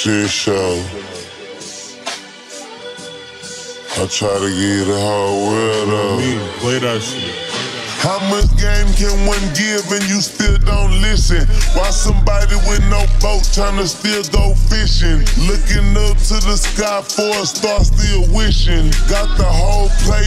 show. I try to you the whole world. Me, play that shit. How much game can one give and you still don't listen? Why somebody with no boat trying to still go fishing? Looking up to the sky for a star, still wishing. Got the whole playbook,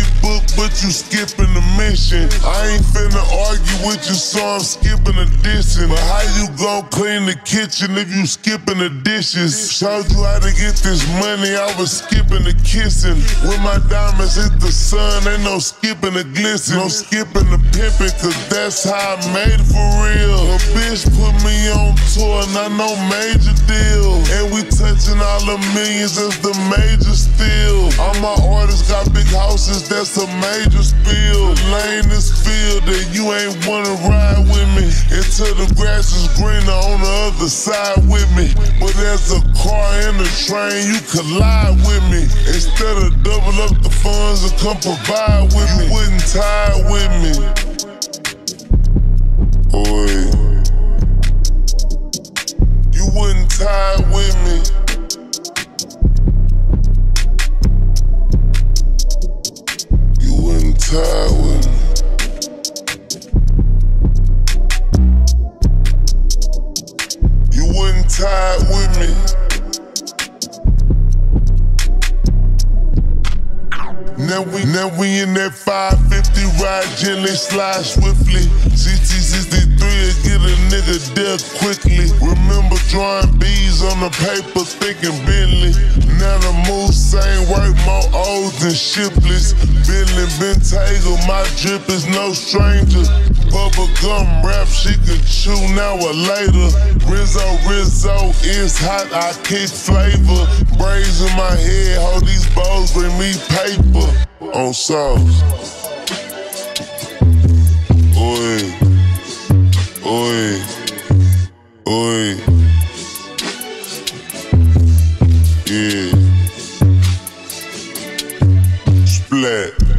but you skipping the mission. I ain't finna argue with you, so I'm skipping the distance. But how you gon' clean the kitchen if you skipping the dishes? Showed you how to get this money, I was skipping the kissing. When my diamonds hit the sun, ain't no skipping the glisten, no skipping the pimpin', cause that's how I made it for real. A bitch put me on tour, and I know major deal. And we touching all the millions, that's the major steal. All my artists got big houses, that's a major spill. Lane is filled, and you ain't wanna ride with me. Until the grass is greener on the other side with me. But there's a car and a train, you collide with me. Instead of double up the funds and come provide with me, you wouldn't tie with me. Wouldn't Now we, now we in that 550 ride gently, slide swiftly. GT63 will get a nigga dead quickly. Remember drawing bees on the paper, thinking Bentley. Now the moves same work, more O's than shipless. Bentley Bentayga, my drip is no stranger. Bubba gum rap, she could chew now or later. Rizzo, Rizzo is hot, I kick flavor. Braids in my head, hold these bows, bring me paper on sauce. Oi, oi, oi. Yeah. Splat.